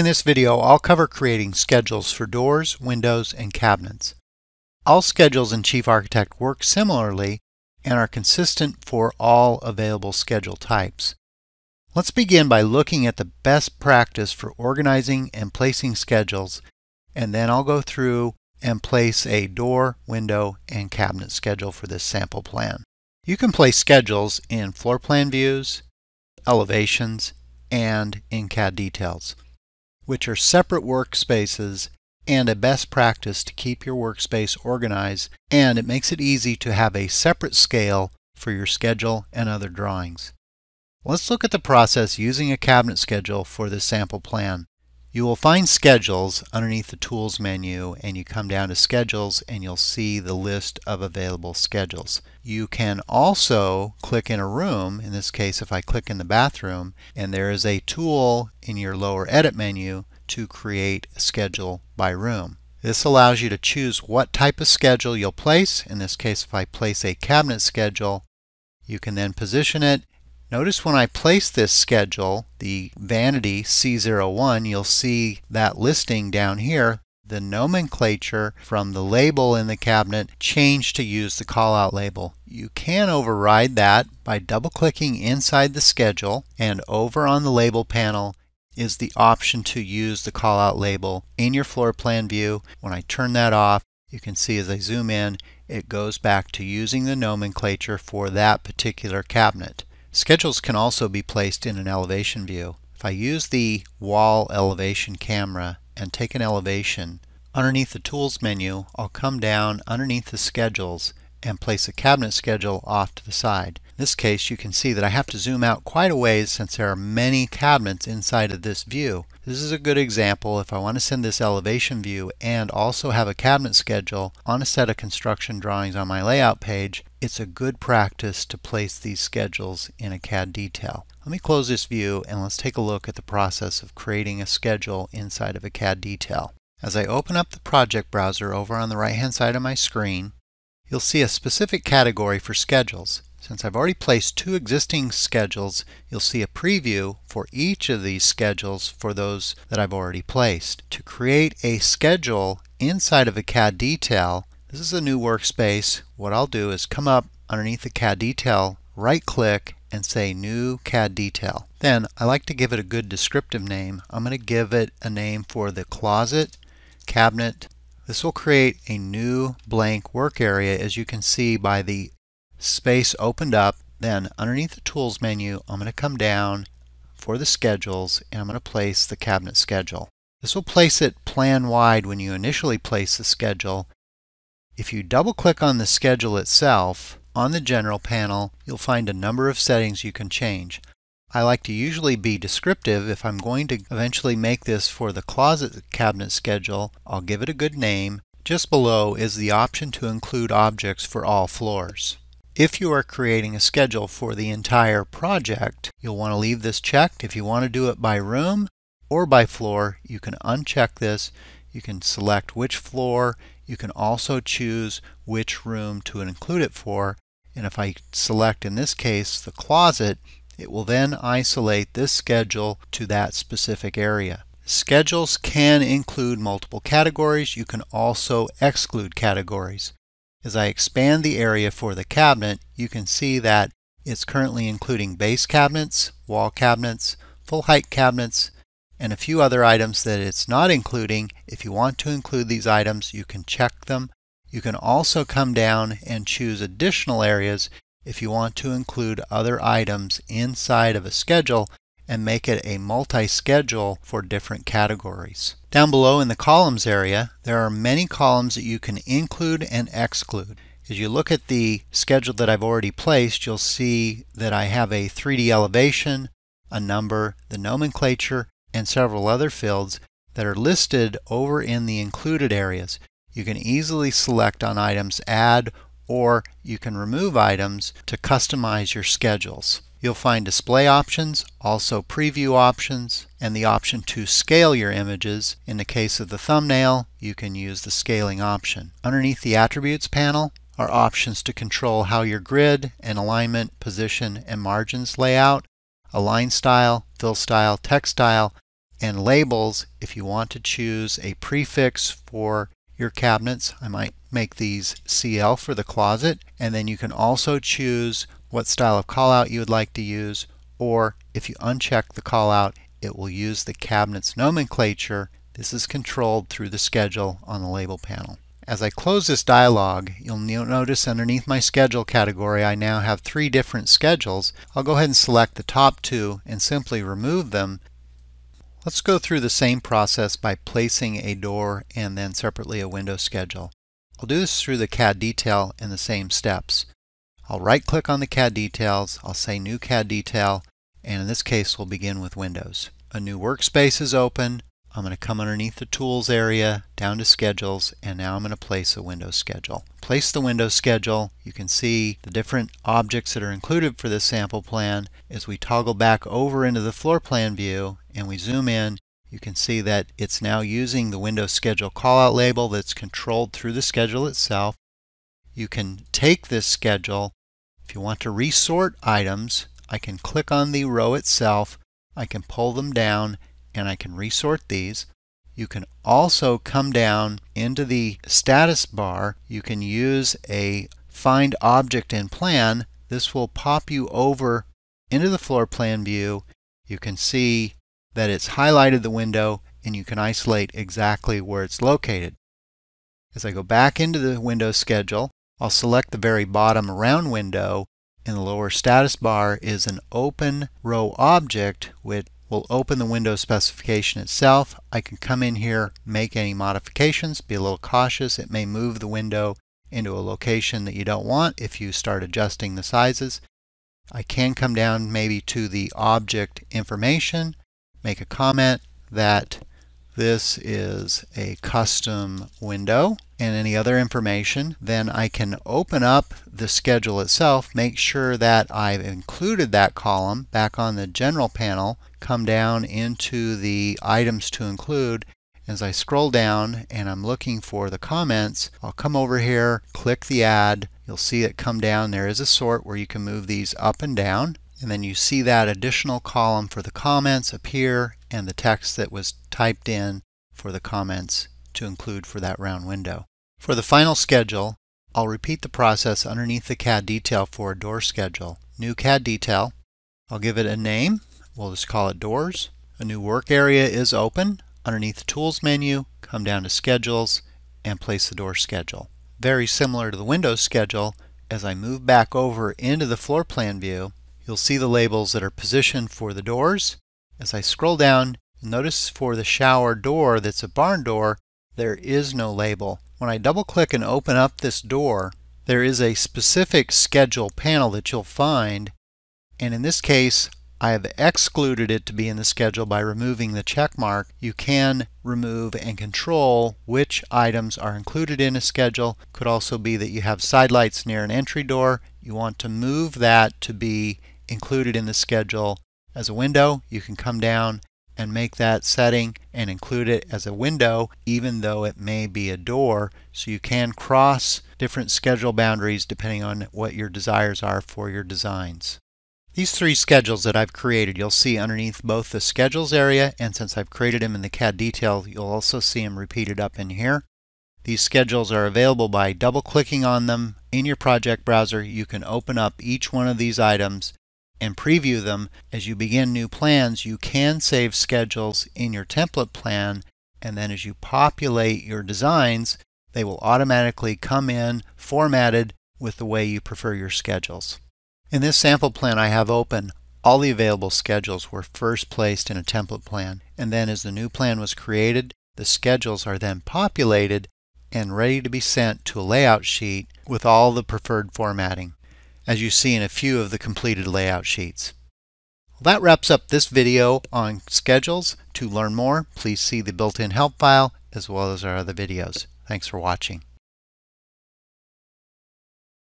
In this video, I'll cover creating schedules for doors, windows, and cabinets. All schedules in Chief Architect work similarly and are consistent for all available schedule types. Let's begin by looking at the best practice for organizing and placing schedules, and then I'll go through and place a door, window, and cabinet schedule for this sample plan. You can place schedules in floor plan views, elevations, and in CAD details, which are separate workspaces and a best practice to keep your workspace organized and it makes it easy to have a separate scale for your schedule and other drawings. Let's look at the process using a cabinet schedule for this sample plan. You will find schedules underneath the tools menu and you come down to schedules and you'll see the list of available schedules. You can also click in a room, in this case if I click in the bathroom, and there is a tool in your lower edit menu to create a schedule by room. This allows you to choose what type of schedule you'll place. In this case if I place a cabinet schedule, you can then position it Notice when I place this schedule, the Vanity C01, you'll see that listing down here. The nomenclature from the label in the cabinet changed to use the callout label. You can override that by double clicking inside the schedule and over on the label panel is the option to use the callout label in your floor plan view. When I turn that off, you can see as I zoom in, it goes back to using the nomenclature for that particular cabinet. Schedules can also be placed in an elevation view. If I use the wall elevation camera and take an elevation, underneath the Tools menu, I'll come down underneath the Schedules and place a cabinet schedule off to the side. In this case, you can see that I have to zoom out quite a ways since there are many cabinets inside of this view. This is a good example if I want to send this elevation view and also have a cabinet schedule on a set of construction drawings on my layout page it's a good practice to place these schedules in a CAD detail. Let me close this view and let's take a look at the process of creating a schedule inside of a CAD detail. As I open up the project browser over on the right hand side of my screen, you'll see a specific category for schedules. Since I've already placed two existing schedules, you'll see a preview for each of these schedules for those that I've already placed. To create a schedule inside of a CAD detail, this is a new workspace. What I'll do is come up underneath the CAD detail, right click and say new CAD detail. Then I like to give it a good descriptive name. I'm going to give it a name for the closet cabinet. This will create a new blank work area as you can see by the space opened up. Then underneath the tools menu I'm going to come down for the schedules and I'm going to place the cabinet schedule. This will place it plan wide when you initially place the schedule if you double click on the schedule itself, on the General panel, you'll find a number of settings you can change. I like to usually be descriptive. If I'm going to eventually make this for the closet cabinet schedule, I'll give it a good name. Just below is the option to include objects for all floors. If you are creating a schedule for the entire project, you'll want to leave this checked. If you want to do it by room or by floor, you can uncheck this. You can select which floor you can also choose which room to include it for. And if I select, in this case, the closet, it will then isolate this schedule to that specific area. Schedules can include multiple categories. You can also exclude categories. As I expand the area for the cabinet, you can see that it's currently including base cabinets, wall cabinets, full height cabinets, and a few other items that it's not including. If you want to include these items, you can check them. You can also come down and choose additional areas if you want to include other items inside of a schedule and make it a multi-schedule for different categories. Down below in the columns area, there are many columns that you can include and exclude. As you look at the schedule that I've already placed, you'll see that I have a 3D elevation, a number, the nomenclature, and several other fields that are listed over in the included areas. You can easily select on items add or you can remove items to customize your schedules. You'll find display options, also preview options, and the option to scale your images. In the case of the thumbnail, you can use the scaling option. Underneath the attributes panel are options to control how your grid and alignment, position, and margins lay out, align style, fill style, text style, and labels if you want to choose a prefix for your cabinets. I might make these CL for the closet and then you can also choose what style of callout you would like to use or if you uncheck the callout it will use the cabinet's nomenclature. This is controlled through the schedule on the label panel. As I close this dialog, you'll notice underneath my schedule category I now have three different schedules. I'll go ahead and select the top two and simply remove them. Let's go through the same process by placing a door and then separately a window schedule. I'll do this through the CAD detail in the same steps. I'll right click on the CAD details, I'll say new CAD detail, and in this case we'll begin with Windows. A new workspace is open. I'm going to come underneath the Tools area, down to Schedules, and now I'm going to place a Windows schedule. Place the Windows schedule. You can see the different objects that are included for this sample plan. As we toggle back over into the floor plan view and we zoom in, you can see that it's now using the Windows Schedule callout label that's controlled through the schedule itself. You can take this schedule. If you want to resort items, I can click on the row itself. I can pull them down and I can resort these. You can also come down into the status bar. You can use a find object in plan. This will pop you over into the floor plan view. You can see that it's highlighted the window and you can isolate exactly where it's located. As I go back into the window schedule, I'll select the very bottom round window. In the lower status bar is an open row object which will open the window specification itself. I can come in here, make any modifications, be a little cautious. It may move the window into a location that you don't want if you start adjusting the sizes. I can come down maybe to the object information, make a comment that this is a custom window and any other information. Then I can open up the schedule itself, make sure that I've included that column back on the general panel, come down into the items to include. As I scroll down and I'm looking for the comments, I'll come over here, click the add. You'll see it come down. There is a sort where you can move these up and down. And then you see that additional column for the comments appear and the text that was typed in for the comments to include for that round window. For the final schedule, I'll repeat the process underneath the CAD detail for a door schedule. New CAD detail. I'll give it a name. We'll just call it doors. A new work area is open. Underneath the Tools menu, come down to Schedules and place the door schedule. Very similar to the Windows schedule, as I move back over into the floor plan view, you'll see the labels that are positioned for the doors. As I scroll down, notice for the shower door that's a barn door, there is no label. When I double click and open up this door, there is a specific schedule panel that you'll find. And in this case, I have excluded it to be in the schedule by removing the check mark. You can remove and control which items are included in a schedule. Could also be that you have side lights near an entry door. You want to move that to be included in the schedule as a window. You can come down and make that setting and include it as a window even though it may be a door so you can cross different schedule boundaries depending on what your desires are for your designs. These three schedules that I've created you'll see underneath both the schedules area and since I've created them in the CAD detail you'll also see them repeated up in here. These schedules are available by double clicking on them in your project browser. You can open up each one of these items and preview them. As you begin new plans, you can save schedules in your template plan, and then as you populate your designs, they will automatically come in formatted with the way you prefer your schedules. In this sample plan I have open, all the available schedules were first placed in a template plan, and then as the new plan was created, the schedules are then populated and ready to be sent to a layout sheet with all the preferred formatting as you see in a few of the completed layout sheets. Well, that wraps up this video on schedules. To learn more, please see the built-in help file as well as our other videos. Thanks for watching.